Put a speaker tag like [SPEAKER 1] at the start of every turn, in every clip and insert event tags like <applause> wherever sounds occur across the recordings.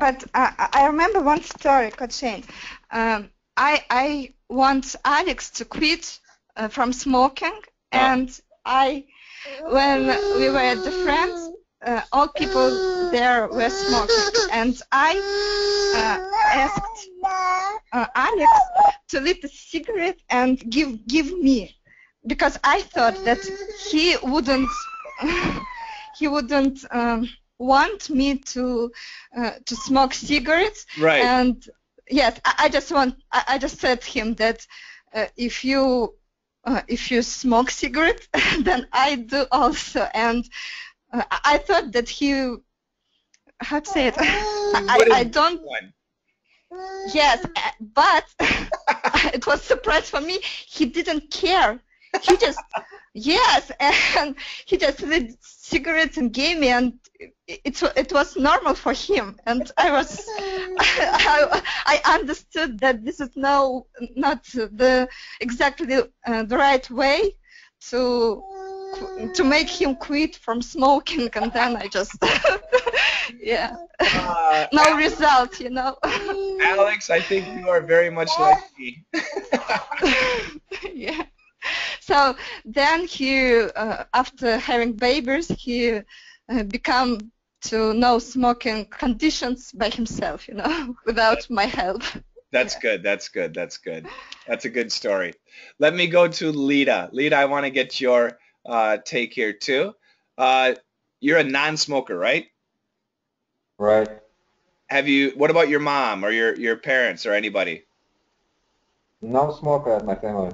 [SPEAKER 1] but I, I remember one story, Shane. Um, I I want Alex to quit uh, from smoking, and I when we were at the friends, uh, all people there were smoking, and I uh, asked uh, Alex to lit a cigarette and give give me, because I thought that he wouldn't <laughs> he wouldn't um, want me to uh, to smoke cigarettes,
[SPEAKER 2] Right.
[SPEAKER 1] and yes, I, I just want I, I just said to him that uh, if you uh, if you smoke cigarettes, <laughs> then I do also, and uh, I thought that he how to say it? <laughs> I, I, I don't
[SPEAKER 2] one?
[SPEAKER 1] yes uh, but <laughs> it was surprise for me. He didn't care. He just yes and he just lit cigarettes and gave me and it, it, was normal for him and i was <laughs> I, I understood that this is no not the exactly uh, the right way to to make him quit from smoking and then i just <laughs> yeah
[SPEAKER 2] Uh,
[SPEAKER 1] no result you know
[SPEAKER 2] Alex, I think you are very much like me. <laughs>
[SPEAKER 1] yeah. So then he, uh, after having babies, he <laughs> become to know smoking conditions by himself, you know, <laughs> without my help.
[SPEAKER 2] That's good. That's good. That's good. That's a good story. Let me go to Lita. Lita, I want to get your uh, take here too. Uh, you're a non-smoker, right?
[SPEAKER 3] Right.
[SPEAKER 2] Have you? What about your mom or your your parents or anybody?
[SPEAKER 3] No smoker at my family.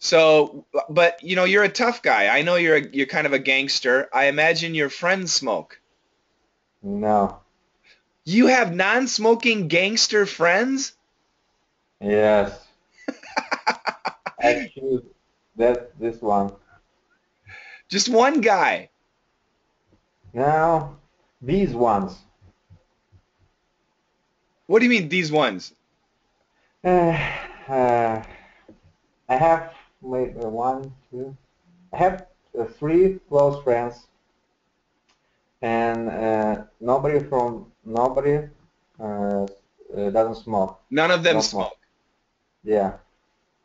[SPEAKER 2] So, but you know, you're a tough guy. I know you're a, you're kind of a gangster. I imagine your friends smoke.
[SPEAKER 3] No.
[SPEAKER 2] You have non-smoking gangster friends?
[SPEAKER 3] Yes. <laughs> I choose that this one.
[SPEAKER 2] Just one guy.
[SPEAKER 3] Now, these ones.
[SPEAKER 2] What do you mean these ones?
[SPEAKER 3] Uh, uh, I have uh, one, two. I have uh, three close friends, and uh, nobody from nobody uh, uh, doesn't smoke.
[SPEAKER 2] None of them
[SPEAKER 3] No
[SPEAKER 2] smoke.
[SPEAKER 3] smoke. Yeah.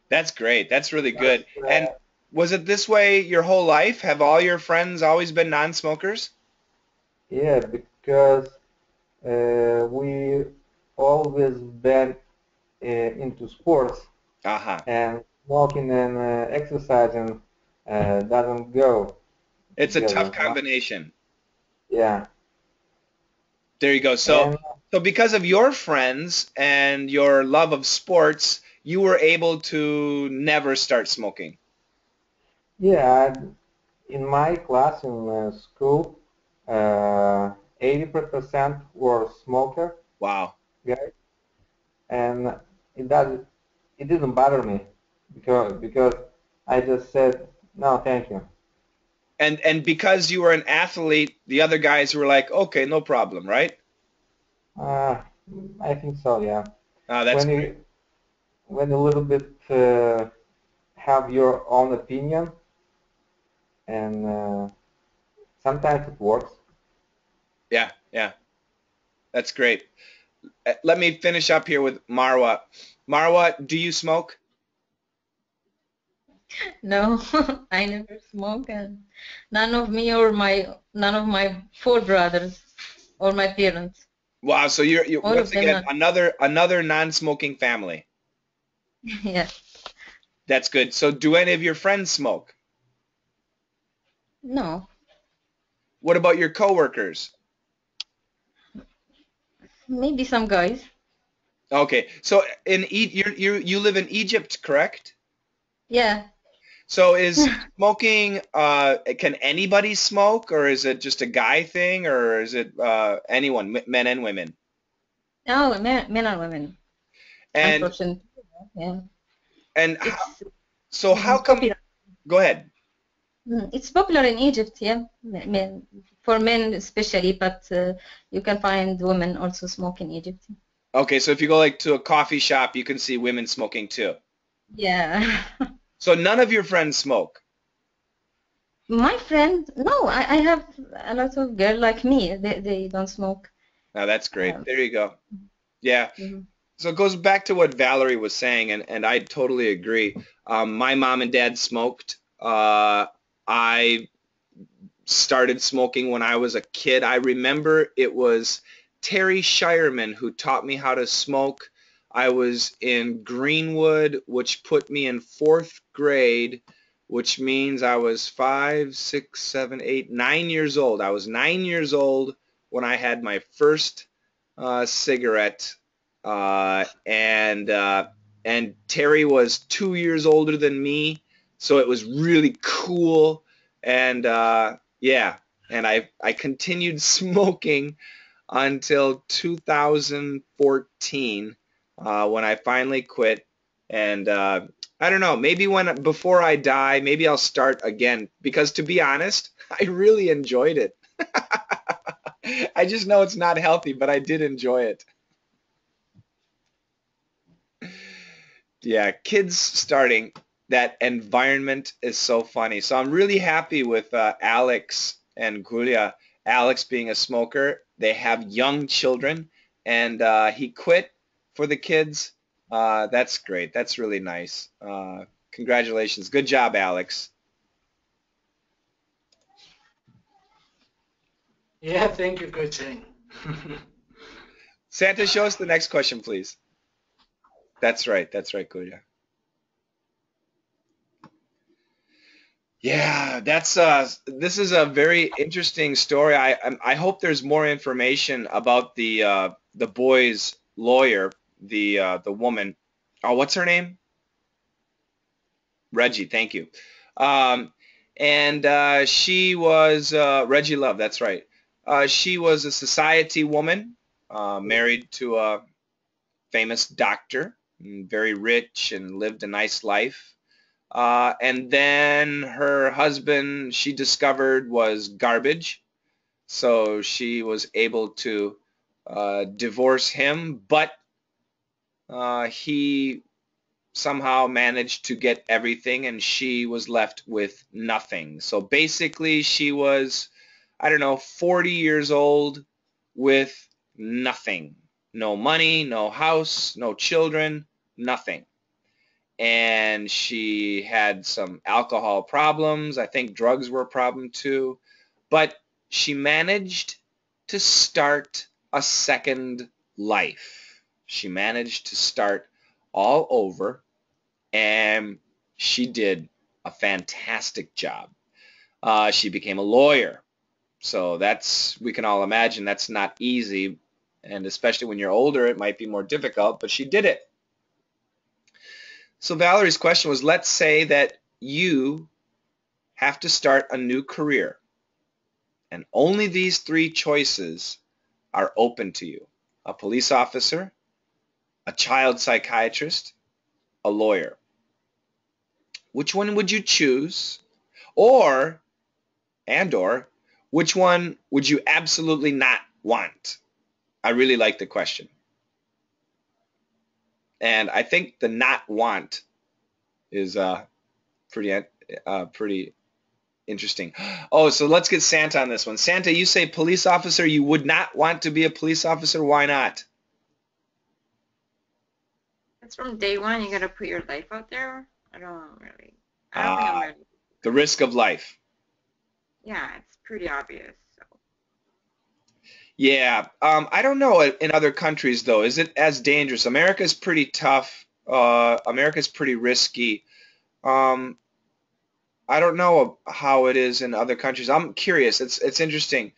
[SPEAKER 2] That's great. That's really good. And was it this way your whole life? Have all your friends always been non-smokers?
[SPEAKER 3] Yeah, because uh, we always been uh, into sports
[SPEAKER 2] Uh-huh.
[SPEAKER 3] and smoking and uh, exercising uh, doesn't go.
[SPEAKER 2] It's a tough combination.
[SPEAKER 3] Yeah.
[SPEAKER 2] There you go. So
[SPEAKER 3] And,
[SPEAKER 2] so because of your friends and your love of sports, you were able to never start smoking.
[SPEAKER 3] yeah, in my class in uh, school, uh, 80% were smoker
[SPEAKER 2] Wow.
[SPEAKER 3] guys, and it does it didn't bother me because because I just said no, thank you.
[SPEAKER 2] And and because you were an athlete, the other guys were like, "Okay, no problem," right?
[SPEAKER 3] Uh, I think so, yeah.
[SPEAKER 2] Uh, that's
[SPEAKER 3] when
[SPEAKER 2] great.
[SPEAKER 3] you when a little bit uh, have your own opinion, and uh, sometimes it works.
[SPEAKER 2] Yeah, yeah. That's great. Uh, Let me finish up here with Marwa. Marwa, do you smoke? <laughs>
[SPEAKER 4] No, <laughs> I never smoke, and none of me or my none of my four brothers or my parents.
[SPEAKER 2] Wow, so you're, you're once again another another non-smoking family. <laughs>
[SPEAKER 4] yeah.
[SPEAKER 2] That's good. So do any of your friends smoke?
[SPEAKER 4] No,
[SPEAKER 2] What about your coworkers?
[SPEAKER 4] maybe some guys.
[SPEAKER 2] Okay, so in e- you you you live in Egypt, correct?
[SPEAKER 4] Yeah.
[SPEAKER 2] So is smoking uh can anybody smoke or is it just a guy thing or is it uh anyone, men and women?
[SPEAKER 4] No, men, men and women.
[SPEAKER 2] And
[SPEAKER 4] Yeah.
[SPEAKER 2] and how, so how come
[SPEAKER 4] popular.
[SPEAKER 2] go ahead.
[SPEAKER 4] Mm, It's popular in Egypt, yeah, men, men- for men especially, but uh, you can find women also smoke in Egypt.
[SPEAKER 2] Okay, so if you go like to a coffee shop, you can see women smoking too.
[SPEAKER 4] Yeah. <laughs>
[SPEAKER 2] So none of your friends smoke.
[SPEAKER 4] My friend, no, I, I have a lot of girls like me. They, they don't smoke.
[SPEAKER 2] Now that's great.
[SPEAKER 4] Um,
[SPEAKER 2] There you go. Yeah.
[SPEAKER 4] Mhm.
[SPEAKER 2] So it goes back to what Valerie was saying, and, and I totally agree. Um, my mom and dad smoked. Uh, I started smoking when I was a kid. I remember it was Terry Shireman who taught me how to smoke. I was in Greenwood, which put me in fourth grade, which means I was five, six, seven, eight, nine years old. I was nine years old when I had my first uh, cigarette, uh, and uh, and Terry was two years older than me, so it was really cool. And uh, yeah, and I I continued <laughs> smoking until 2014 uh, when I finally quit. And uh, I don't know, maybe when before I die, maybe I'll start again because to be honest, <laughs> I really enjoyed it. <laughs> I just know it's not healthy, but I did enjoy it. Yeah, kids starting that environment is so funny. So I'm really happy with uh, Alex and Julia. Alex being a smoker, they have young children, and uh, he quit for the kids. Uh, that's great. That's really nice. Uh, congratulations. Good job, Alex.
[SPEAKER 5] Yeah, thank you, Shane.
[SPEAKER 2] Santa, show us the next question, please. That's right. That's right, Gulia. Yeah, that's uh this is a very interesting story. I I I hope there's more information about the uh the boy's lawyer, the uh the woman. Oh, what's her name? Reggie, thank you. Um and uh she was uh Reggie Love, that's right. Uh she was a society woman, uh married to a famous doctor, mm, very rich and lived a nice life. Uh, and then her husband, she discovered, was garbage. So she was able to uh, divorce him, but uh, he somehow managed to get everything and she was left with nothing. So basically she was, I don't know, 40 years old with nothing. No money, no house, no children, nothing and she had some alcohol problems. I think drugs were a problem too. But she managed to start a second life. She managed to start all over and she did a fantastic job. Uh, she became a lawyer. So that's, we can all imagine that's not easy. And especially when you're older, it might be more difficult, but she did it. So Valerie's question was, let's say that you have to start a new career and only these three choices are open to you. A police officer, a child psychiatrist, a lawyer. Which one would you choose? Or, and or, which one would you absolutely not want? I really like the question. And I think the not want is uh, pretty uh, pretty interesting. Oh, so let's get Santa on this one. Santa, you say police officer. You would not want to be a police officer. Why not?
[SPEAKER 6] It's from day one. You gotta put your life out there. I don't really. I don't ready.
[SPEAKER 2] The risk of life.
[SPEAKER 6] Yeah, it's pretty obvious. So.
[SPEAKER 2] Yeah, um, I don't know in other countries though. Is it as dangerous? America's pretty tough. Uh, America's pretty risky. Um, I don't know how it is in other countries. I'm curious. It's it's interesting.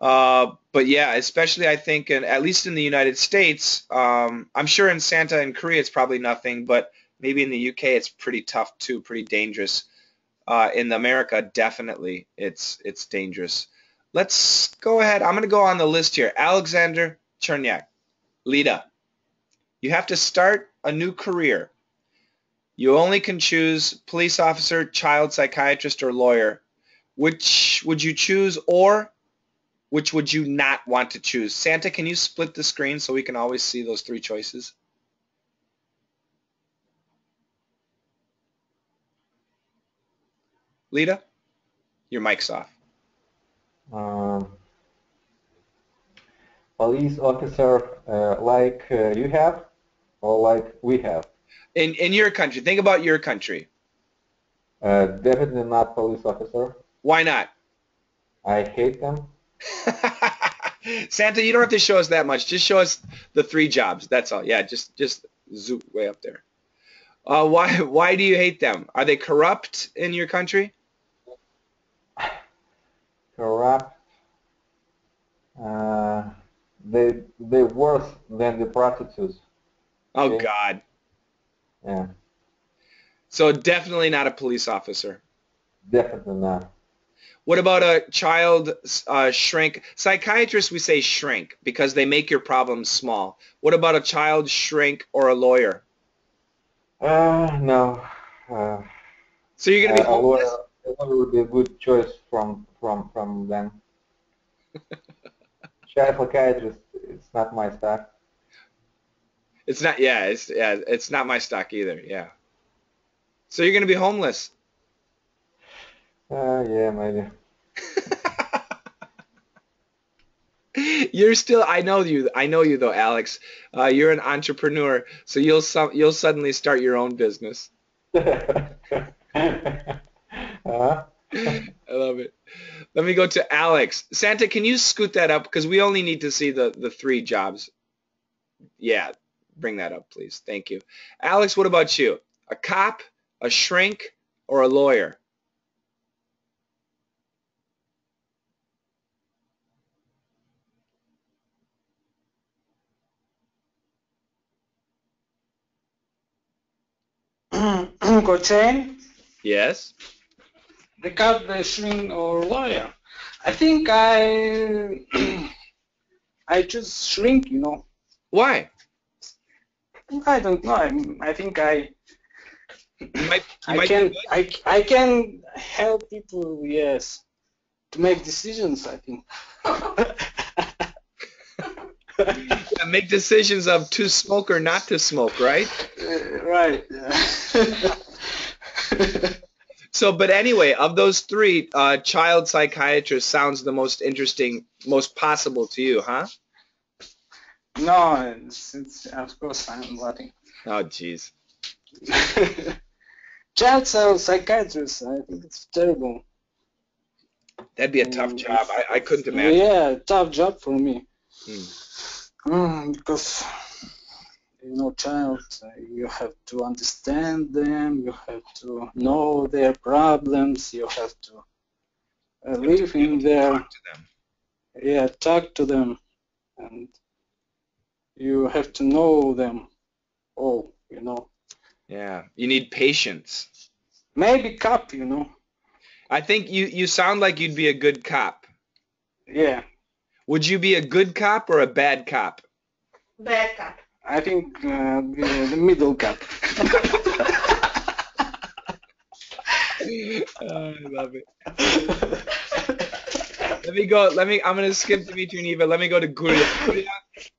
[SPEAKER 2] Uh, but yeah, especially I think in at least in the United States, um, I'm sure in Santa and Korea it's probably nothing, but maybe in the UK it's pretty tough too, pretty dangerous. Uh, in America, definitely it's it's dangerous. Let's go ahead. I'm going to go on the list here. Alexander Chernyak, Lita, you have to start a new career. You only can choose police officer, child psychiatrist, or lawyer. Which would you choose or which would you not want to choose? Santa, can you split the screen so we can always see those three choices? Lita, your mic's off.
[SPEAKER 3] Um, police officer uh, like uh, you have or like we have?
[SPEAKER 2] In in your country, think about your country.
[SPEAKER 3] Uh, definitely not police officer.
[SPEAKER 2] Why not?
[SPEAKER 3] I hate them. <laughs>
[SPEAKER 2] Santa, you don't have to show us that much. Just show us the three jobs. That's all. Yeah, just just zoom way up there. Uh, why why do you hate them? Are they corrupt in your country?
[SPEAKER 3] Corrupt. Uh, they they worse than the prostitutes.
[SPEAKER 2] Oh
[SPEAKER 3] Okay.
[SPEAKER 2] God.
[SPEAKER 3] Yeah,
[SPEAKER 2] So definitely not a police officer.
[SPEAKER 3] definitely not.
[SPEAKER 2] What about a child uh, shrink? Psychiatrists, we say shrink because they make your problems small. What about a child shrink or a lawyer?
[SPEAKER 3] Uh, no. Uh,
[SPEAKER 2] So you're gonna be
[SPEAKER 3] a lawyer,
[SPEAKER 2] homeless?
[SPEAKER 3] a lawyer would be a good choice from from from them. <laughs> Child psychiatrist, it's not my stuff.
[SPEAKER 2] It's not. Yeah, it's yeah, it's not my stock either. Yeah. So you're gonna be homeless.
[SPEAKER 3] Uh, yeah, maybe. <laughs>
[SPEAKER 2] You're still. I know you. I know you though, Alex. Uh, you're an entrepreneur, so you'll some, you'll suddenly start your own business. <laughs>
[SPEAKER 3] uh,
[SPEAKER 2] I love it. Let me go to Alex. Santa, can you scoot that up? Because we only need to see the, the three jobs. Yeah, bring that up, please. Thank you. Alex, what about you? A cop, a shrink, or a lawyer?
[SPEAKER 5] Mm-hmm.
[SPEAKER 2] Coach Shane, Yes.
[SPEAKER 5] the cop, the shrink, or lawyer. I think I <clears throat> I choose shrink. You know,
[SPEAKER 2] Why?
[SPEAKER 5] I don't know. I, I think I
[SPEAKER 2] might,
[SPEAKER 5] I can. I, I can help people. Yes, to make decisions. I think. <laughs>
[SPEAKER 2] Yeah, make decisions of to smoke or not to smoke, right?
[SPEAKER 5] Uh, right. <laughs>
[SPEAKER 2] So, but anyway, of those three, uh, child psychiatrist sounds the most interesting, most possible to you, huh?
[SPEAKER 5] no, it's, it's, of course I'm laughing.
[SPEAKER 2] Oh, jeez. <laughs>
[SPEAKER 5] Child cell psychiatrist. I think it's terrible.
[SPEAKER 2] That'd be a tough job. I, I couldn't imagine.
[SPEAKER 5] Yeah, tough job for me. Mm, because you know, child, uh, you have to understand them. You have to know their problems. You have to uh, live in their
[SPEAKER 2] talk to them.
[SPEAKER 5] yeah, talk to them, and you have to know them all. You know,
[SPEAKER 2] Yeah, you need patience.
[SPEAKER 5] maybe cop. You know,
[SPEAKER 2] I think you, you sound like you'd be a good cop.
[SPEAKER 5] yeah.
[SPEAKER 2] Would you be a good cop or a bad cop?
[SPEAKER 1] Bad cop.
[SPEAKER 5] I think uh, the, the middle cop. <laughs> <laughs>
[SPEAKER 2] Oh, I love it. Let me go. Let me. I'm gonna skip Dimitri and Eva. Let me go to Guria. Guria,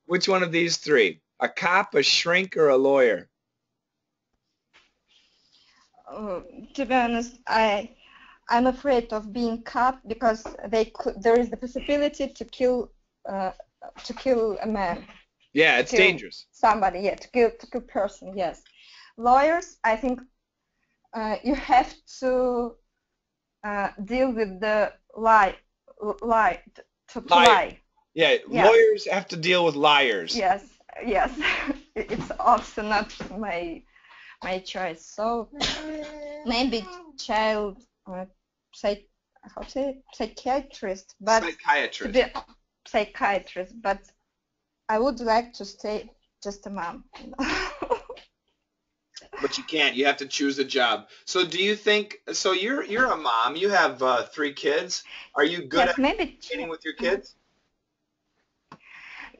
[SPEAKER 2] which one of these three? A cop, a shrink, or a lawyer?
[SPEAKER 1] Uh, to be honest, I I'm afraid of being cop because they could, there is the possibility to kill uh, to kill a man,
[SPEAKER 2] Yeah, it's dangerous.
[SPEAKER 1] somebody, yeah, to kill to kill person, yes. Lawyers, I think uh, you have to uh, deal with the lie, lie, to to
[SPEAKER 2] Lie.
[SPEAKER 1] lie.
[SPEAKER 2] Yeah,
[SPEAKER 1] Yeah.
[SPEAKER 2] lawyers have to deal with liars.
[SPEAKER 1] Yes, yes. <laughs> it's also not my my choice. So <laughs> maybe child uh, psych how to say psychiatrist, but
[SPEAKER 2] Psychiatrist.
[SPEAKER 1] be psychiatrist, but I would like to stay just a mom. <laughs>
[SPEAKER 2] But you can't. You have to choose a job. So do you think? So you're you're a mom. You have uh, three kids. Are you good
[SPEAKER 1] yes,
[SPEAKER 2] at
[SPEAKER 1] maybe.
[SPEAKER 2] communicating with your kids?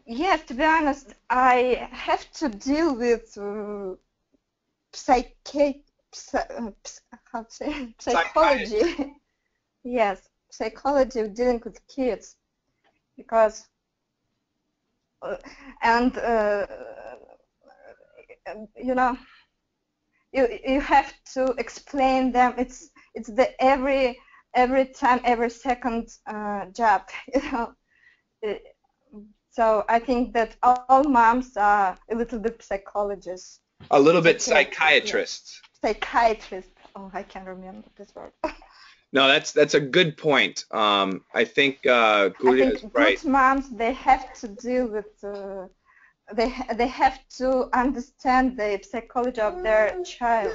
[SPEAKER 1] Yes, to be honest, I have to deal with uh, psychi- psy- uh, ps- how to say psychology. yes, psychology of dealing with kids, because uh, and uh, you know you you have to explain them. It's it's the every every time every second uh, job. <laughs> You know. Uh, So I think that all moms are a little bit psychologists,
[SPEAKER 2] A little bit psychiatrists.
[SPEAKER 1] Psychiatrists. Oh, I can't remember this word. <laughs>
[SPEAKER 2] No, that's that's a good point. Um, I think uh,
[SPEAKER 1] I think
[SPEAKER 2] is
[SPEAKER 1] good moms they have to deal with uh, they they have to understand the psychology of their child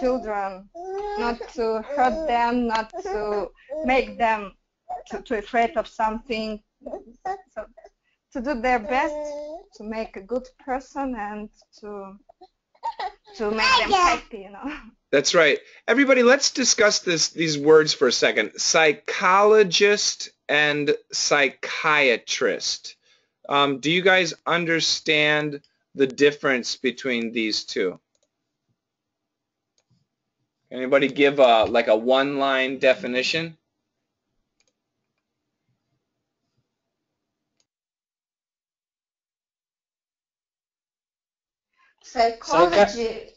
[SPEAKER 1] children not to hurt them not to make them to, to afraid of something so to do their best to make a good person and to to make them happy you know <laughs>
[SPEAKER 2] That's right. Everybody, let's discuss this these words for a second. Psychologist and psychiatrist. Um, do you guys understand the difference between these two? Anybody give a, like a one-line definition?
[SPEAKER 1] Psychology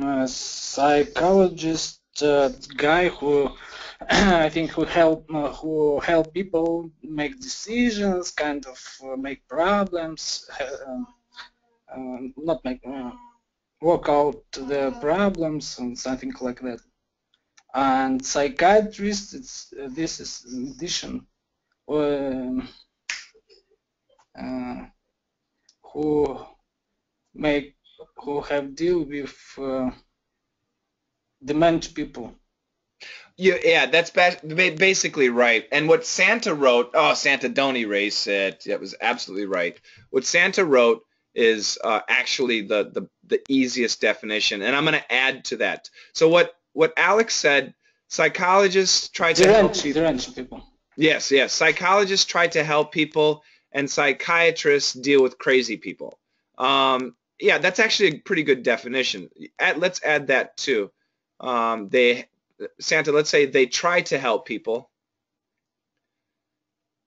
[SPEAKER 5] uh, psychologist uh, guy who <clears throat> I think who help uh, who help people make decisions, kind of uh, make problems, uh, um, not make uh, work out the problems and something like that. And psychiatrist, it's this is in addition, um, uh, who make who have deal with uh, people.
[SPEAKER 2] Yeah, yeah, that's ba- ba- basically right. And what Santa wrote, oh, Santa, don't erase it. That was absolutely right. What Santa wrote is uh, actually the, the the easiest definition, and I'm going to add to that. So what what Alex said, psychologists try to help
[SPEAKER 5] Dementia,
[SPEAKER 2] people.
[SPEAKER 5] people.
[SPEAKER 2] Yes, yes. Psychologists try to help people, and psychiatrists deal with crazy people. Um, yeah, that's actually a pretty good definition. Add, let's add that too. Um, they, Santa, let's say they try to help people,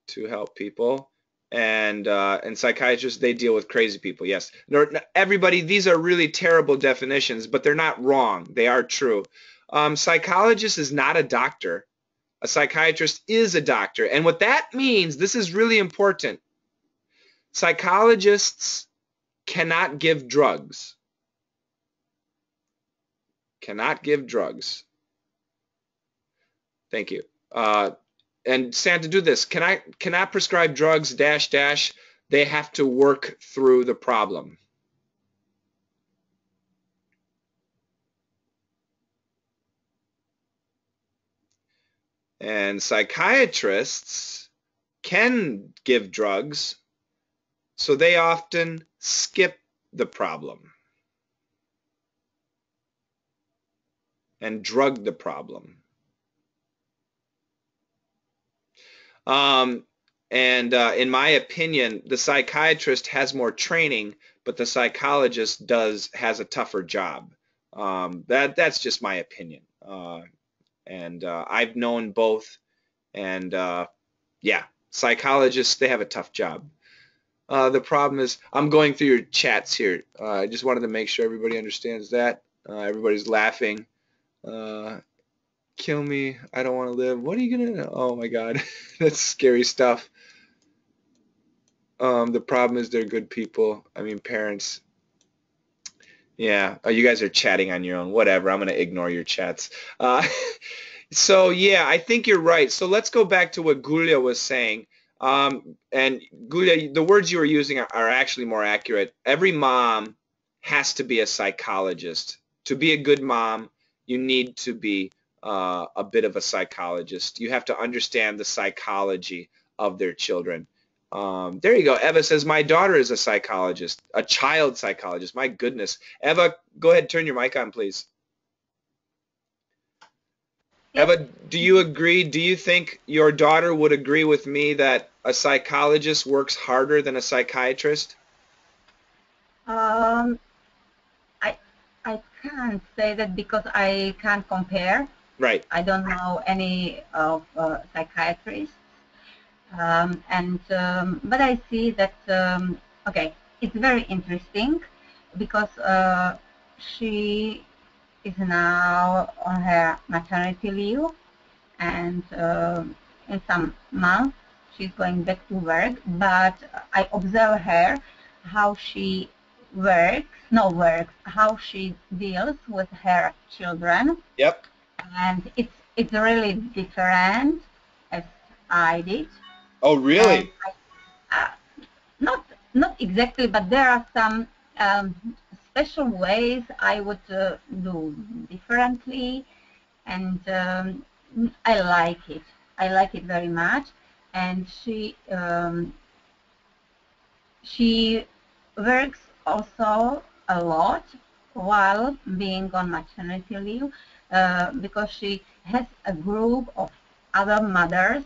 [SPEAKER 2] to help people, and uh, and psychiatrists they deal with crazy people. Yes, everybody, these are really terrible definitions, but they're not wrong. They are true. Um, psychologist is not a doctor. A psychiatrist is a doctor. And what that means, this is really important. Psychologists cannot give drugs. Cannot give drugs. Thank you. Uh, and Santa, do this. Can I cannot prescribe drugs dash dash. They have to work through the problem. And psychiatrists can give drugs, so they often skip the problem and drug the problem. Um, and uh, in my opinion, the psychiatrist has more training, but the psychologist does has a tougher job. Um, that that's just my opinion. Uh, and uh, I've known both, and uh, yeah, psychologists they have a tough job. Uh, the problem is I'm going through your chats here. Uh, I just wanted to make sure everybody understands that. Uh, everybody's laughing. Uh, kill me. I don't want to live. What are you gonna? Oh my God, <laughs> that's scary stuff. Um, the problem is they're good people. I mean, parents. Yeah. Oh, you guys are chatting on your own. Whatever. I'm gonna ignore your chats. Uh, <laughs> so yeah, I think you're right. So let's go back to what Gulia was saying. Um, and the words you were using are, are actually more accurate. Every mom has to be a psychologist. To be a good mom, you need to be uh, a bit of a psychologist. You have to understand the psychology of their children. Um, there you go. Eva says, my daughter is a psychologist, a child psychologist. My goodness. Eva, go ahead, turn your mic on, please. Eva, do you agree? Do you think your daughter would agree with me that a psychologist works harder than a psychiatrist?
[SPEAKER 7] Um, I I can't say that because I can't compare.
[SPEAKER 2] Right.
[SPEAKER 7] I don't know any of uh, psychiatrists, um, and um, but I see that um, okay, it's very interesting because uh, she is now on her maternity leave, and uh, in some months she's going back to work, but I observe her how she works, no works, how she deals with her children,
[SPEAKER 2] Yep.
[SPEAKER 7] and it's it's really different as I did.
[SPEAKER 2] Oh, really?
[SPEAKER 7] I, uh, not not exactly, but there are some um, special ways I would uh, do differently, and um, I like it. I like it very much. And she um, she works also a lot while being on maternity leave uh, because she has a group of other mothers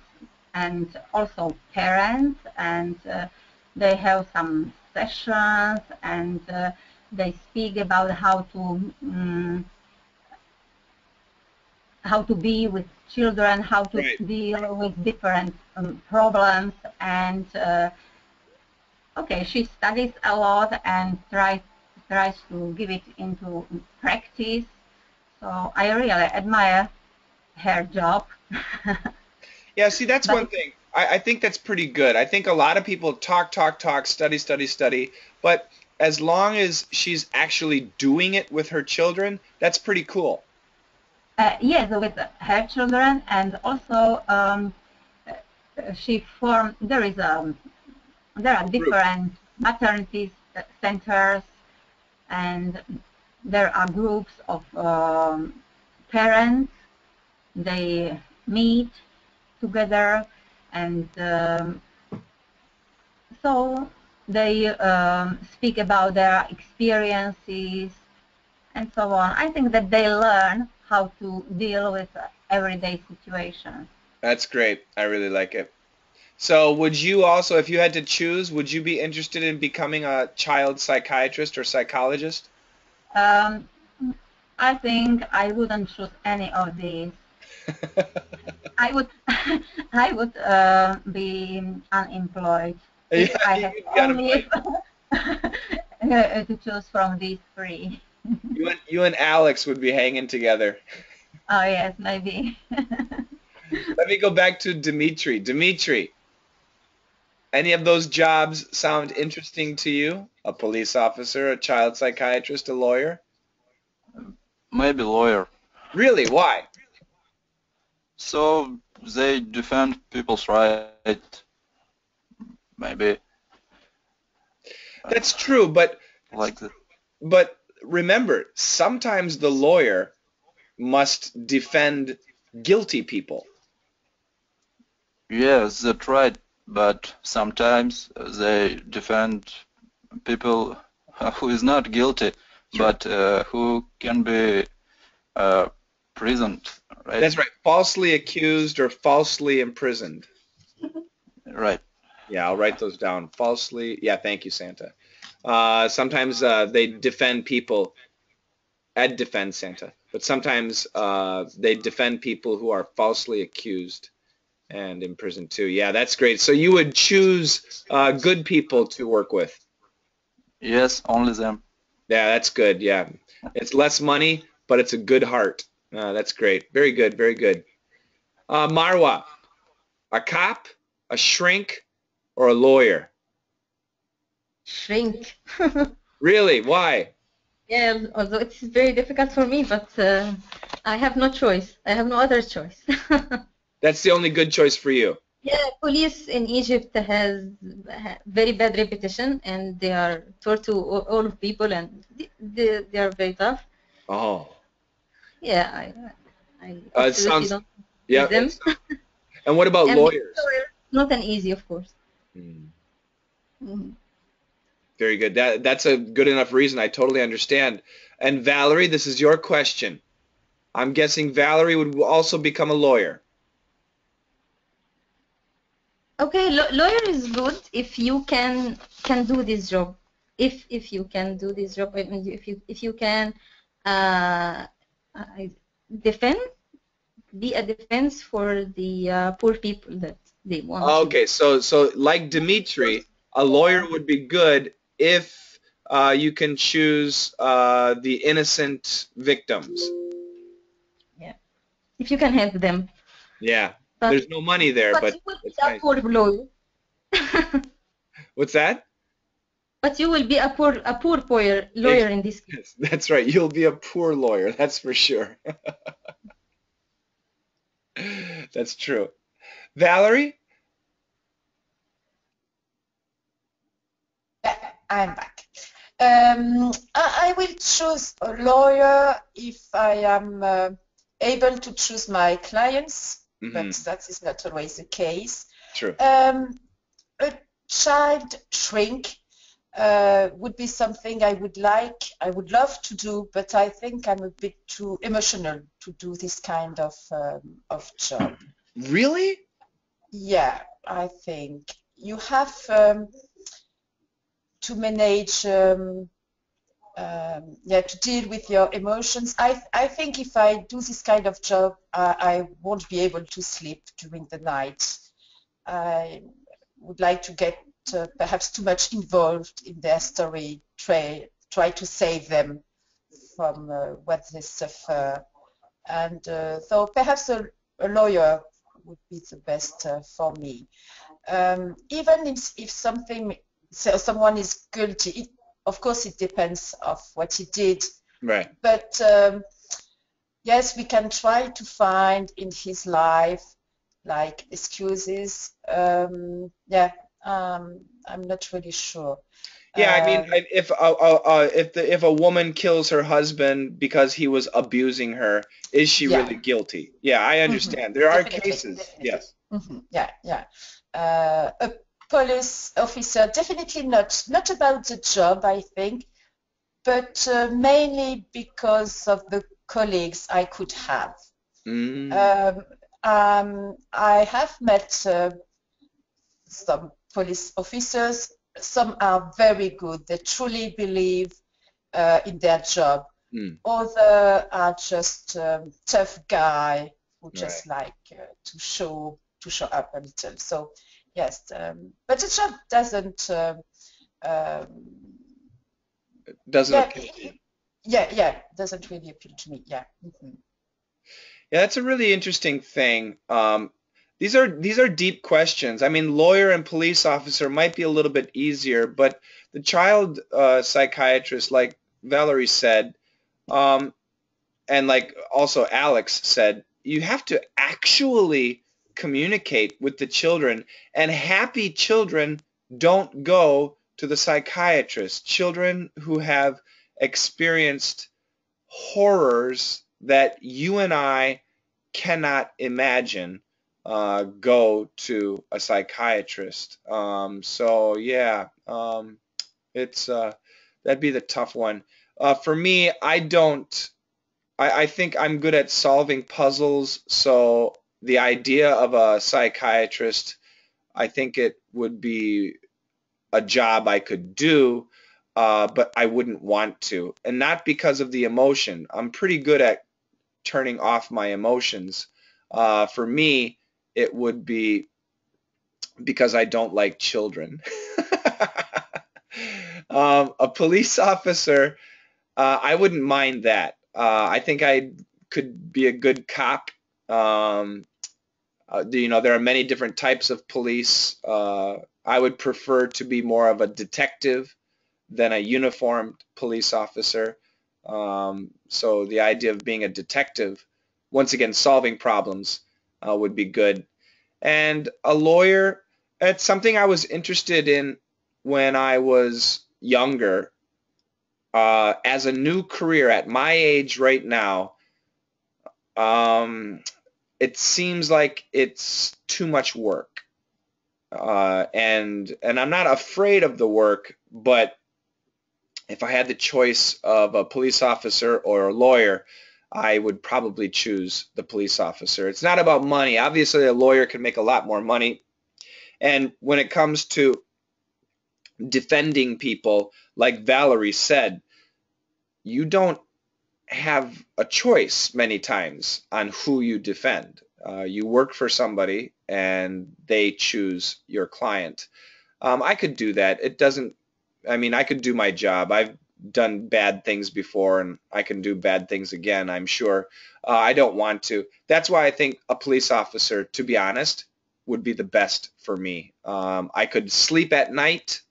[SPEAKER 7] and also parents and uh, they have some sessions and uh, they speak about how to um, how to be with children, how to
[SPEAKER 2] Right.
[SPEAKER 7] deal with different um, problems and uh, okay, she studies a lot and tries tries to give it into practice. So I really admire her job. <laughs>
[SPEAKER 2] Yeah, see, that's
[SPEAKER 7] But-
[SPEAKER 2] one thing. I, I think that's pretty good. I think a lot of people talk, talk, talk, study, study, study, but as long as she's actually doing it with her children, that's pretty cool.
[SPEAKER 7] Uh, yes, with her children, and also um, she formed. There is a there are different maternity centers, and there are groups of um, parents. They meet together, and um, so they um, speak about their experiences and so on. I think that they learn how to deal with everyday situations.
[SPEAKER 2] That's great. I really like it. So, would you also, if you had to choose, would you be interested in becoming a child psychiatrist or psychologist?
[SPEAKER 7] Um, I think I wouldn't choose any of these. <laughs> I would, <laughs> I would uh, be unemployed if
[SPEAKER 2] Yeah,
[SPEAKER 7] I
[SPEAKER 2] you
[SPEAKER 7] had
[SPEAKER 2] would be
[SPEAKER 7] only <laughs> to choose from these three. <laughs>
[SPEAKER 2] You and, you and Alex would be hanging together.
[SPEAKER 7] Oh yes, maybe. <laughs>
[SPEAKER 2] Let me go back to Dimitri. Dimitri, any of those jobs sound interesting to you? A police officer, a child psychiatrist, a lawyer?
[SPEAKER 8] Maybe lawyer.
[SPEAKER 2] Really? Why?
[SPEAKER 8] So they defend people's right. Maybe
[SPEAKER 2] That's true, but
[SPEAKER 8] like that.
[SPEAKER 2] but remember, sometimes the lawyer must defend guilty people.
[SPEAKER 8] Yes, that's right. But sometimes they defend people who is not guilty, but uh, who can be uh, prisoned, right?
[SPEAKER 2] That's right. Falsely accused or falsely imprisoned.
[SPEAKER 8] Right.
[SPEAKER 2] Yeah, I'll write those down. Falsely. Yeah, thank you, Santa. Uh, sometimes uh, they defend people. Ed defends Santa, but sometimes uh, they defend people who are falsely accused and imprisoned too. Yeah, that's great. So you would choose uh, good people to work with.
[SPEAKER 8] Yes, only them.
[SPEAKER 2] Yeah, that's good. Yeah, it's less money, but it's a good heart. Uh, that's great. Very good. Very good. Uh, Marwa, a cop, a shrink, or a lawyer?
[SPEAKER 4] Shrink. <laughs>
[SPEAKER 2] Really? Why?
[SPEAKER 4] yeah, although it's very difficult for me, but uh, I have no choice. I have no other choice. <laughs>
[SPEAKER 2] That's the only good choice for you.
[SPEAKER 4] yeah, police in Egypt has very bad reputation, and they are taught to all of people, and they, they, are very tough.
[SPEAKER 2] Oh.
[SPEAKER 4] Yeah, I, I
[SPEAKER 2] Uh, it sounds-
[SPEAKER 4] don't
[SPEAKER 2] Yeah. And what about <laughs>
[SPEAKER 4] And
[SPEAKER 2] lawyers?
[SPEAKER 4] Not an easy, of course.
[SPEAKER 2] Hmm.
[SPEAKER 4] Mhm.
[SPEAKER 2] Very good. That that's a good enough reason. I totally understand. And Valerie, this is your question. I'm guessing Valerie would also become a lawyer.
[SPEAKER 4] Okay, lo- lawyer is good if you can can do this job. If if you can do this job, if you if you can uh, uh, defend, be a defense for the uh, poor people that they want. to-
[SPEAKER 2] Okay, so so like Dimitri, a lawyer would be good if uh, you can choose uh, the innocent victims.
[SPEAKER 4] Yeah, if you can help them.
[SPEAKER 2] Yeah,
[SPEAKER 4] But,
[SPEAKER 2] There's no money there,
[SPEAKER 4] but
[SPEAKER 2] but
[SPEAKER 4] you will be a poor lawyer.
[SPEAKER 2] What's that?
[SPEAKER 4] but you will be a poor a poor lawyer lawyer in this case. <laughs>
[SPEAKER 2] That's right. You'll be a poor lawyer. That's for sure. <laughs> that's true. Valerie?
[SPEAKER 9] I'm back. Um, I, I will choose a lawyer if I am uh, able to choose my clients,
[SPEAKER 2] Mhm,
[SPEAKER 9] but that is not always the case.
[SPEAKER 2] True.
[SPEAKER 9] Um, a child shrink uh, would be something I would like, I would love to do, but I think I'm a bit too emotional to do this kind of um, of job.
[SPEAKER 2] Really?
[SPEAKER 9] Yeah, I think you have um, to manage, um, um, yeah, to deal with your emotions. I I think if I do this kind of job, I, won't be able to sleep during the night. I would like to get uh, perhaps too much involved in their story, try try to save them from uh, what they suffer, and uh, so perhaps a, a lawyer would be the best uh, for me. Um, even if, if something, so someone is guilty, it, of course it depends of what he did,
[SPEAKER 2] Right.
[SPEAKER 9] but um, yes, we can try to find in his life like excuses. Um, yeah, um, I'm not really sure.
[SPEAKER 2] Yeah, I mean,
[SPEAKER 9] Um,
[SPEAKER 2] if uh, uh, uh, if the if a woman kills her husband because he was abusing her, is she
[SPEAKER 9] Yeah.
[SPEAKER 2] really guilty? Yeah, I understand. There are
[SPEAKER 9] Definitely,
[SPEAKER 2] cases.
[SPEAKER 9] definitely.
[SPEAKER 2] Yes.
[SPEAKER 9] Mhm, Yeah, yeah. Uh, a police officer, definitely not not about the job, I think, but uh, mainly because of the colleagues I could have.
[SPEAKER 2] Mm.
[SPEAKER 9] Um, um, I have met uh, some police officers. Some are very good. They truly believe uh, in their job.
[SPEAKER 2] Mm.
[SPEAKER 9] Other are just um, tough guy who just like uh, to show to show up a little. So yes, um, but the job doesn't. Um, um,
[SPEAKER 2] Doesn't
[SPEAKER 9] yeah,
[SPEAKER 2] appeal to you.
[SPEAKER 9] yeah, yeah, doesn't really appeal to me. Yeah. mhm.
[SPEAKER 2] Yeah, that's a really interesting thing. Um, these are these are deep questions. I mean, lawyer and police officer might be a little bit easier, but the child uh, psychiatrist, like Valerie said, um, and like also Alex said, you have to actually communicate with the children, and happy children don't go to the psychiatrist. Children who have experienced horrors that you and I cannot imagine uh, go to a psychiatrist. Um, so yeah, um, it's uh, that'd be the tough one. Uh, for me, I don't. I, I think I'm good at solving puzzles. So the idea of a psychiatrist, I think it would be a job I could do, uh, but I wouldn't want to, and not because of the emotion. I'm pretty good at turning off my emotions. Uh, for me, it would be because I don't like children. <laughs> um, a police officer, uh, I wouldn't mind that. Uh, I think I could be a good cop. Um, uh, you know, there are many different types of police. Uh, I would prefer to be more of a detective than a uniformed police officer. Um, so the idea of being a detective, once again, solving problems uh, would be good. And a lawyer, it's something I was interested in when I was younger. Uh, as a new career at my age right now, um, it seems like it's too much work. Uh, and and I'm not afraid of the work, but if I had the choice of a police officer or a lawyer, I would probably choose the police officer. It's not about money. Obviously, a lawyer can make a lot more money. And when it comes to defending people, like Valerie said, you don't have a choice many times on who you defend. Uh, you work for somebody and they choose your client. Um, I could do that. It doesn't I mean, I could do my job. I've done bad things before and I can do bad things again, I'm sure. Uh, I don't want to. That's why I think a police officer, to be honest, would be the best for me. Um, I could sleep at night.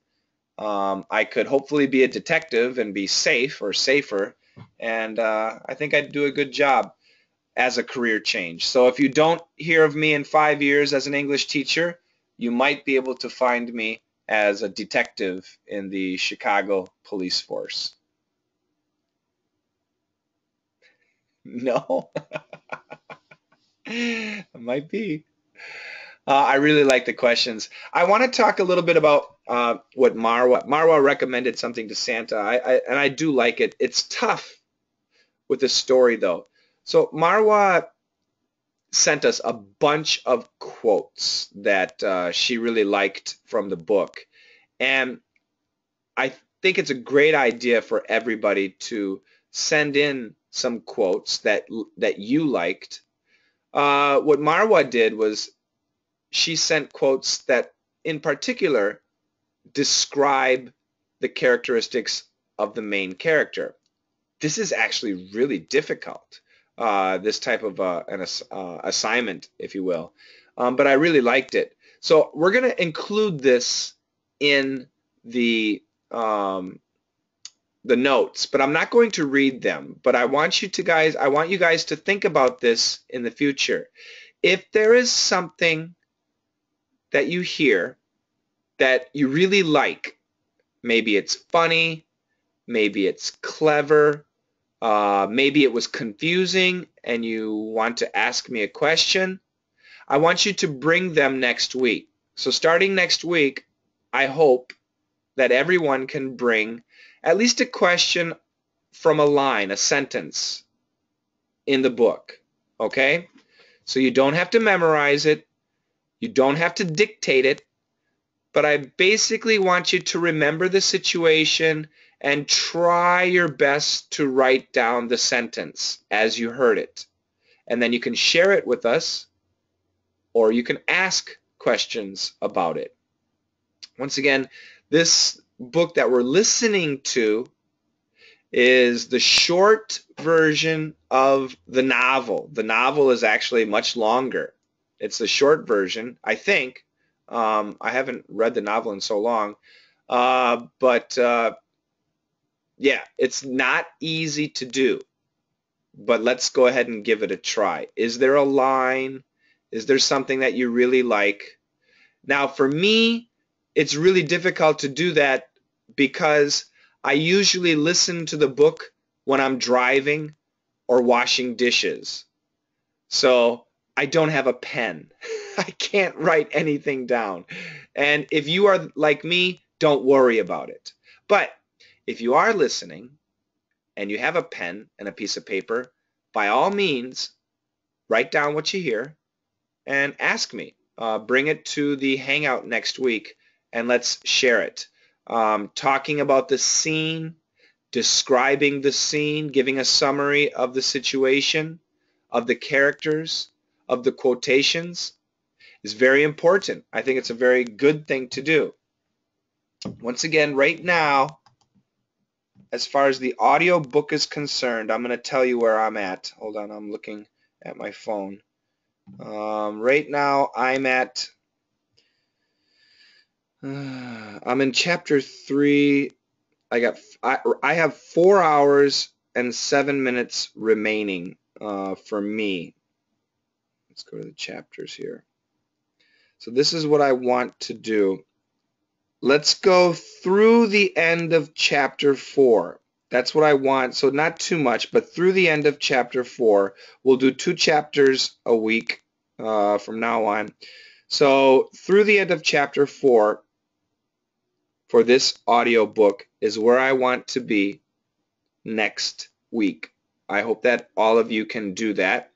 [SPEAKER 2] Um, I could hopefully be a detective and be safe or safer. And uh, I think I'd do a good job as a career change. So if you don't hear of me in five years as an English teacher, you might be able to find me as a detective in the Chicago police force. <laughs> No, <laughs> it might be. Uh, I really like the questions. I want to talk a little bit about uh, what Marwa. Marwa recommended something to Santa, I, I, and I do like it. It's tough with the story though. So Marwa sent us a bunch of quotes that uh, she really liked from the book. And I think it's a great idea for everybody to send in some quotes that that you liked. Uh, what Marwa did was she sent quotes that in particular describe the characteristics of the main character. This is actually really difficult uh, this type of uh, an uh, assignment, if you will. Um, but I really liked it. So we're going to include this in the um, the notes, but I'm not going to read them. But I want you to guys, I want you guys to think about this in the future. If there is something that you hear that you really like, maybe it's funny, maybe it's clever, uh, maybe it was confusing and you want to ask me a question. I want you to bring them next week. So starting next week, I hope that everyone can bring at least a question from a line, a sentence in the book. Okay? So you don't have to memorize it. You don't have to dictate it. But I basically want you to remember the situation and try your best to write down the sentence as you heard it. And then you can share it with us or you can ask questions about it. Once again, this book that we're listening to is the short version of the novel. The novel is actually much longer. It's the short version, I think. Um, I haven't read the novel in so long, uh, but uh, yeah, it's not easy to do, but let's go ahead and give it a try. Is there a line? Is there something that you really like? Now, for me, it's really difficult to do that because I usually listen to the book when I'm driving or washing dishes. So I don't have a pen. <laughs> I can't write anything down. And if you are like me, don't worry about it. But if you are listening and you have a pen and a piece of paper, by all means, write down what you hear and ask me. Uh, bring it to the Hangout next week and let's share it. Um, talking about the scene, describing the scene, giving a summary of the situation, of the characters, of the quotations is very important. I think it's a very good thing to do. Once again, right now, as far as the audio book is concerned, I'm going to tell you where I'm at. Hold on, I'm looking at my phone. Um, right now, I'm at, uh, <sighs> I'm in chapter three. I got, I, I have four hours and seven minutes remaining uh, for me. Let's go to the chapters here. So this is what I want to do. Let's go through the end of chapter 4. That's what I want. So not too much, but through the end of chapter 4. We'll do two chapters a week uh, from now on. So through the end of chapter 4 for this audio book is where I want to be next week. I hope that all of you can do that.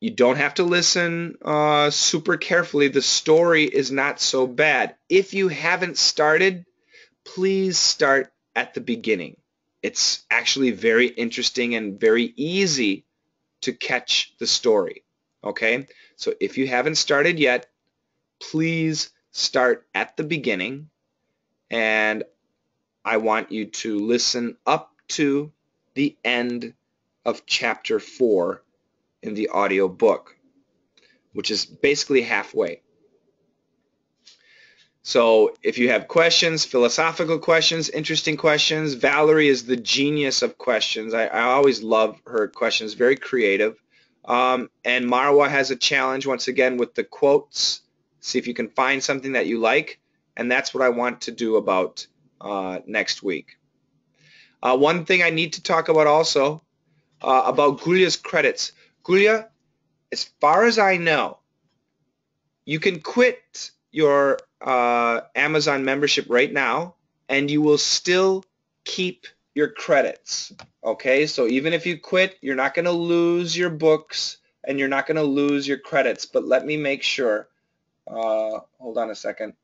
[SPEAKER 2] You don't have to listen uh, super carefully. The story is not so bad. If you haven't started, please start at the beginning. It's actually very interesting and very easy to catch the story. Okay? So if you haven't started yet, please start at the beginning and I want you to listen up to the end of chapter 4 in the audio book, which is basically halfway. So if you have questions, philosophical questions, interesting questions, Valerie is the genius of questions. I, I always love her questions, very creative. Um, and Marwa has a challenge once again with the quotes. See if you can find something that you like. And that's what I want to do about uh, next week. Uh, one thing I need to talk about also uh, about Gulia's credits. Gulia, as far as I know, you can quit your uh, Amazon membership right now and you will still keep your credits. Okay, so even if you quit, you're not going to lose your books and you're not going to lose your credits. But let me make sure. Uh, hold on a second.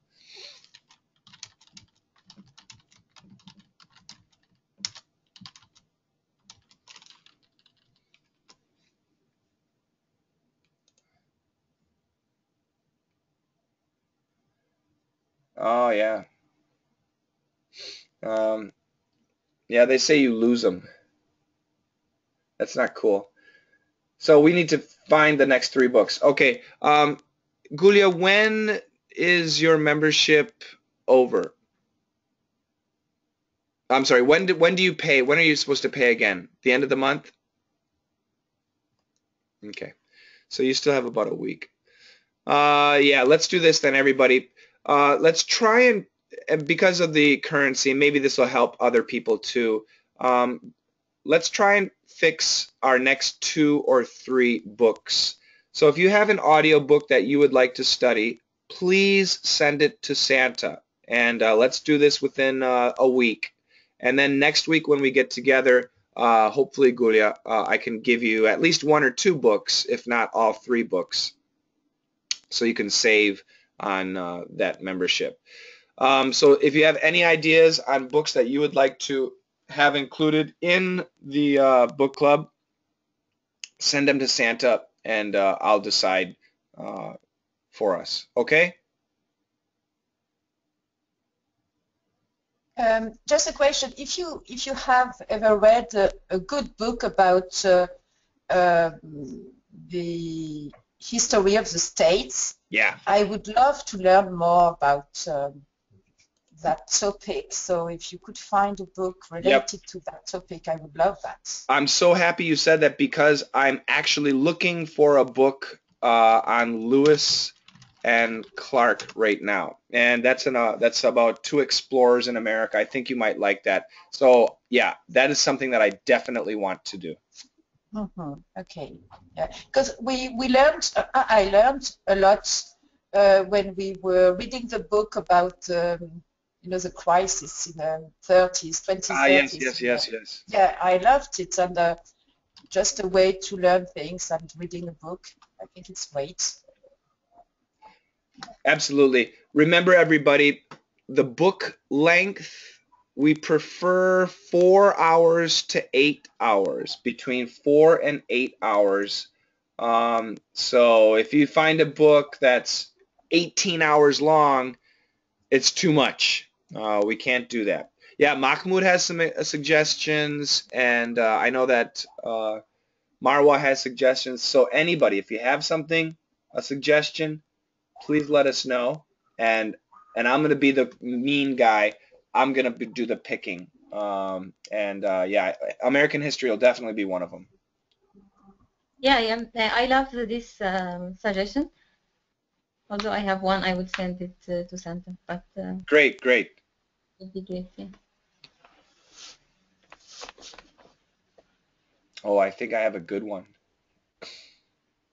[SPEAKER 2] Oh yeah. Um, yeah, they say you lose them. That's not cool. So we need to find the next three books. Okay, um, Gulia, when is your membership over? I'm sorry. When do, when do you pay? When are you supposed to pay again? The end of the month? Okay. So you still have about a week. Uh, yeah, let's do this then, everybody. Uh, let's try and, and, because of the currency, maybe this will help other people too. Um, let's try and fix our next two or three books. So if you have an audio book that you would like to study, please send it to Santa. And uh, let's do this within uh, a week. And then next week when we get together, uh, hopefully, Gulia, uh, I can give you at least one or two books, if not all three books, so you can save on uh, that membership. Um, so if you have any ideas on books that you would like to have included in the uh, book club, send them to Santa and uh, I'll decide uh, for us. Okay?
[SPEAKER 9] Um, just a question: If you if you have ever read a, a good book about uh, uh, the history of the states,
[SPEAKER 2] yeah,
[SPEAKER 9] I would love to learn more about um, that topic. So if you could find a book related yep. to that topic, I would love that.
[SPEAKER 2] I'm so happy you said that because I'm actually looking for a book uh, on Lewis and Clark right now, and that's an uh, that's about two explorers in America. I think you might like that. So yeah, that is something that I definitely want to do.
[SPEAKER 9] Mm-hmm. Okay, yeah, because we we learned uh, I learned a lot uh, when we were reading the book about um, you know the crisis in the 30s, 20s,
[SPEAKER 2] ah, 30s. yes, yes, yes, yes.
[SPEAKER 9] Yeah, I loved it, and uh, just a way to learn things and reading a book. I think it's great.
[SPEAKER 2] Absolutely. Remember, everybody, the book length, we prefer four hours to eight hours, between four and eight hours. Um, so if you find a book that's 18 hours long, it's too much. Uh, we can't do that. Yeah, Mahmoud has some uh, suggestions, and uh, I know that uh, Marwa has suggestions. So anybody, if you have something, a suggestion, please let us know. And and I'm gonna be the mean guy. I'm gonna be, do the picking. Um, and uh, yeah, American history will definitely be one of them.
[SPEAKER 4] Yeah, yeah I love this um, suggestion. Although I have one, I would send it uh, to Santa. But uh,
[SPEAKER 2] great, great.
[SPEAKER 4] Would be great. Yeah.
[SPEAKER 2] Oh, I think I have a good one.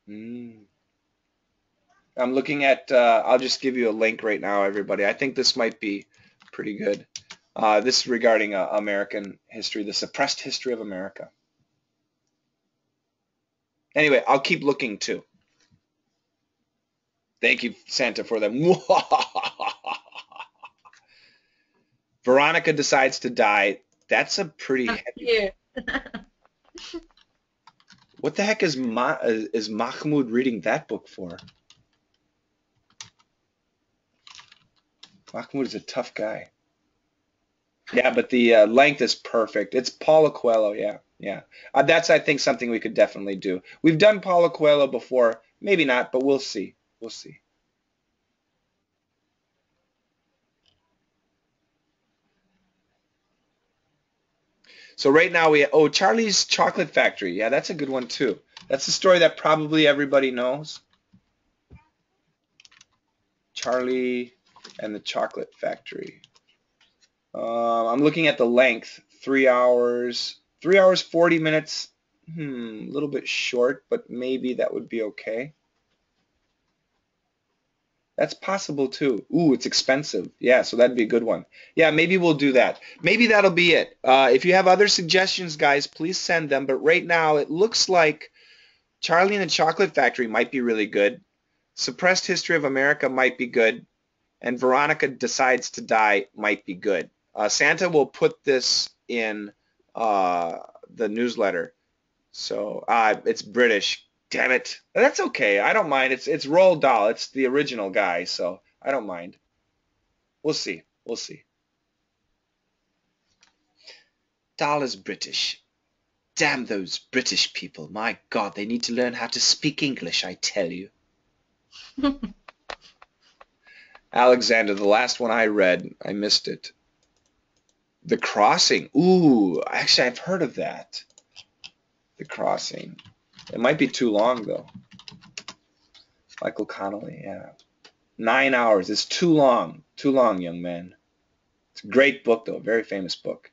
[SPEAKER 2] Mm. I'm looking at, uh, I'll just give you a link right now, everybody. I think this might be pretty good. Uh, this is regarding uh, American history, the suppressed history of America. Anyway, I'll keep looking too. Thank you, Santa, for them. <laughs> Veronica decides to die. That's a pretty heavy. <laughs> what the heck is Ma is Mahmoud reading that book for? Mahmoud is a tough guy. Yeah, but the uh, length is perfect. It's Paulo Coelho. Yeah, yeah. Uh, that's I think something we could definitely do. We've done Paulo Coelho before. Maybe not, but we'll see. We'll see. So right now we oh Charlie's Chocolate Factory. Yeah, that's a good one too. That's a story that probably everybody knows. Charlie and the Chocolate Factory. Uh, I'm looking at the length. Three hours. Three hours, 40 minutes. Hmm, a little bit short, but maybe that would be okay. That's possible too. Ooh, it's expensive. Yeah, so that'd be a good one. Yeah, maybe we'll do that. Maybe that'll be it. Uh, if you have other suggestions, guys, please send them. But right now, it looks like Charlie and the Chocolate Factory might be really good. Suppressed History of America might be good. And Veronica Decides to Die might be good. Uh, Santa will put this in uh, the newsletter. So uh, it's British. Damn it. That's okay. I don't mind. It's it's Roald Dahl. It's the original guy, so I don't mind. We'll see. We'll see. Dahl is British. Damn those British people. My God, they need to learn how to speak English, I tell you. <laughs> Alexander, the last one I read, I missed it. The Crossing. Ooh, actually, I've heard of that. The Crossing. It might be too long though. Michael Connelly, yeah. Nine hours. It's too long. Too long, young man. It's a great book though, very famous book.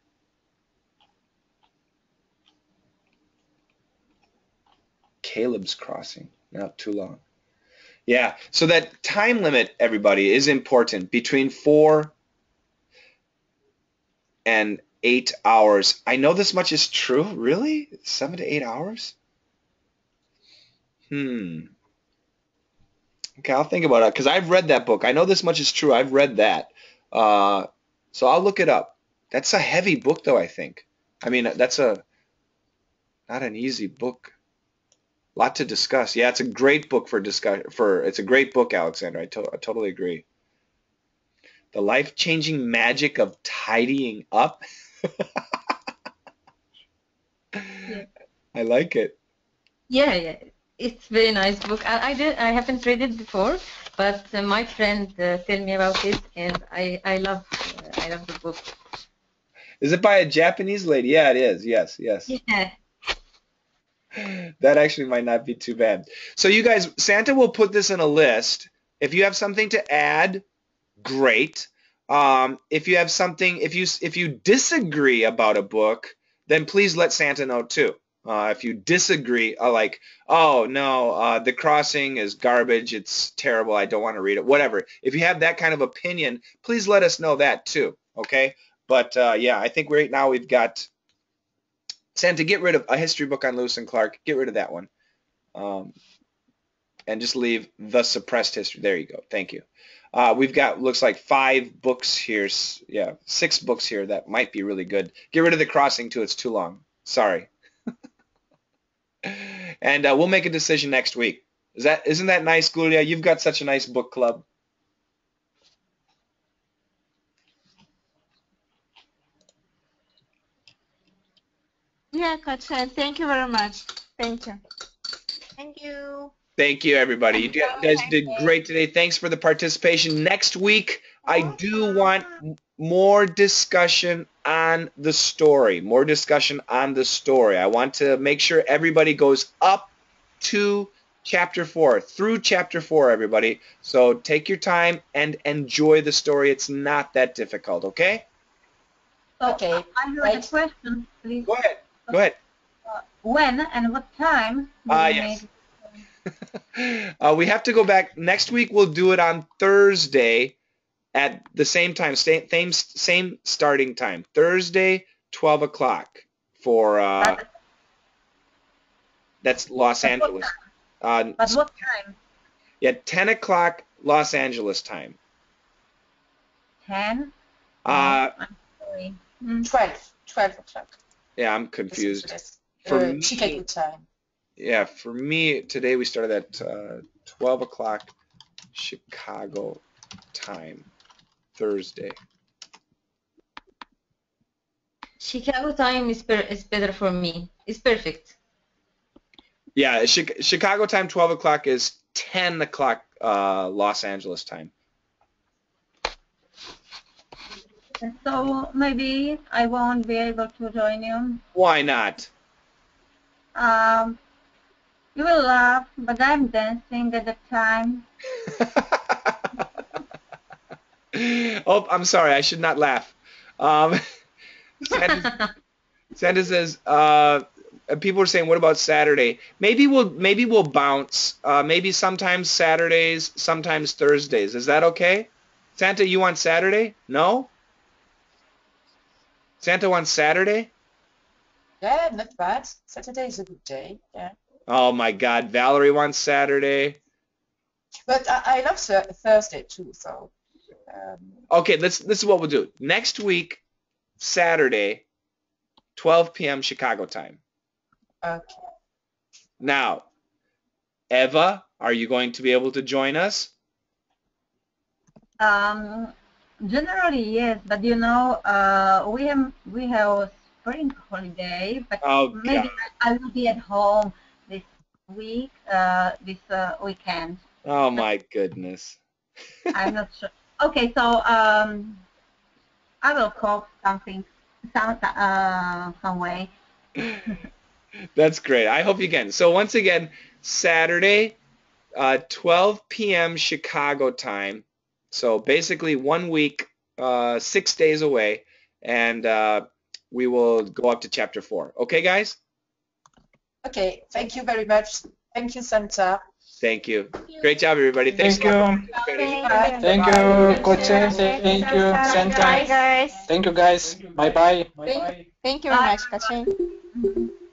[SPEAKER 2] Caleb's Crossing. Not too long. Yeah, so that time limit, everybody, is important. Between four and eight hours. I know this much is true. Really? Seven to eight hours? Hmm. Okay, I'll think about it because I've read that book. I know this much is true. I've read that. Uh, so I'll look it up. That's a heavy book, though. I think. I mean, that's a not an easy book. Lot to discuss. Yeah, it's a great book for discuss. For it's a great book, Alexander. I, to I totally agree. The life-changing magic of tidying up. yeah. <laughs> I like it.
[SPEAKER 4] Yeah, yeah it's a very nice book. I, I did I haven't read it before, but uh, my friend uh, told me about it, and I I love uh, I love the book.
[SPEAKER 2] Is it by a Japanese lady? Yeah, it is. Yes, yes.
[SPEAKER 4] Yeah.
[SPEAKER 2] That actually might not be too bad. So you guys, Santa will put this in a list. If you have something to add, great. Um, if you have something, if you if you disagree about a book, then please let Santa know too. Uh, if you disagree, uh, like, oh no, uh, the crossing is garbage, it's terrible, I don't want to read it, whatever. If you have that kind of opinion, please let us know that too, okay? But uh, yeah, I think right now we've got Santa, get rid of a history book on Lewis and Clark. Get rid of that one. Um, and just leave the suppressed history. There you go. Thank you. Uh, we've got looks like five books here. Yeah, six books here that might be really good. Get rid of the crossing too. It's too long. Sorry <laughs> and uh, we'll make a decision next week. Is that isn't that nice, Gulia? You've got such a nice book club.
[SPEAKER 1] Yeah, Katrin, thank you very much. Thank you.
[SPEAKER 6] Thank you.
[SPEAKER 2] Thank you, everybody. You guys did great today. Thanks for the participation. Next week, I do want more discussion on the story, more discussion on the story. I want to make sure everybody goes up to chapter 4, through chapter 4, everybody. So take your time and enjoy the story. It's not that difficult, okay?
[SPEAKER 7] okay. I have a question, please.
[SPEAKER 2] Go ahead. Go ahead.
[SPEAKER 7] Uh, when and what time?
[SPEAKER 2] Ah, uh, yes. <laughs> uh, we have to go back. Next week we'll do it on Thursday at the same time, same same, same starting time, Thursday, 12 o'clock for uh, that's Los
[SPEAKER 7] At
[SPEAKER 2] Angeles.
[SPEAKER 7] Uh, At what time?
[SPEAKER 2] Yeah, 10 o'clock Los Angeles time.
[SPEAKER 7] 10?
[SPEAKER 2] Uh, I'm
[SPEAKER 9] sorry. Hmm. 12. 12 o'clock.
[SPEAKER 2] Yeah, I'm confused.
[SPEAKER 9] For uh, me, Chicago time.
[SPEAKER 2] Yeah, for me, today we started at uh, 12 o'clock Chicago time. Thursday.
[SPEAKER 4] Chicago time is per, is better for me. It's perfect.
[SPEAKER 2] Yeah, Chicago time, 12 o'clock is 10 o'clock uh, Los Angeles time.
[SPEAKER 7] And so maybe I won't be able to join you.
[SPEAKER 2] Why not?
[SPEAKER 7] Um, you will laugh, but I'm dancing at the time. <laughs>
[SPEAKER 2] oh, I'm sorry. I should not laugh. Um, <laughs> Santa, Santa <laughs> says, uh, people are saying, what about Saturday? Maybe we'll maybe we'll bounce. Uh, maybe sometimes Saturdays, sometimes Thursdays. Is that okay? Santa, you want Saturday? No. Santa wants Saturday.
[SPEAKER 9] Yeah, not bad. Saturday is a good day. Yeah.
[SPEAKER 2] Oh my God, Valerie wants Saturday.
[SPEAKER 9] But I, I love Thur- Thursday too. So. Um,
[SPEAKER 2] Okay, let's. This is what we'll do. Next week, Saturday, 12 p.m. Chicago time.
[SPEAKER 9] okay.
[SPEAKER 2] Now, Eva, are you going to be able to join us?
[SPEAKER 7] Um, generally yes, but you know, uh, we have we have a spring holiday, but
[SPEAKER 2] Oh
[SPEAKER 7] maybe
[SPEAKER 2] God.
[SPEAKER 7] I will be at home this week, uh, this uh, weekend.
[SPEAKER 2] Oh my goodness. <laughs>
[SPEAKER 7] I'm not sure. Okay, so um, I will call something, some uh, some way. <laughs>
[SPEAKER 2] That's great. I hope you can. So once again, Saturday, uh, 12 p.m. Chicago time. So basically one week, uh, six days away, and uh, we will go up to chapter four. Okay, guys?
[SPEAKER 9] Okay. Thank you very much. Thank you, Santa.
[SPEAKER 2] Thank you. Great job, everybody. Thanks
[SPEAKER 5] Thank
[SPEAKER 2] a
[SPEAKER 5] you.
[SPEAKER 2] for
[SPEAKER 5] Thank you, Coach. Thank you,
[SPEAKER 1] Bye,
[SPEAKER 5] Santa.
[SPEAKER 1] guys.
[SPEAKER 5] Thank you, guys. Bye bye.
[SPEAKER 1] Thank, thank you very much, Kachin.
[SPEAKER 7] Mhm.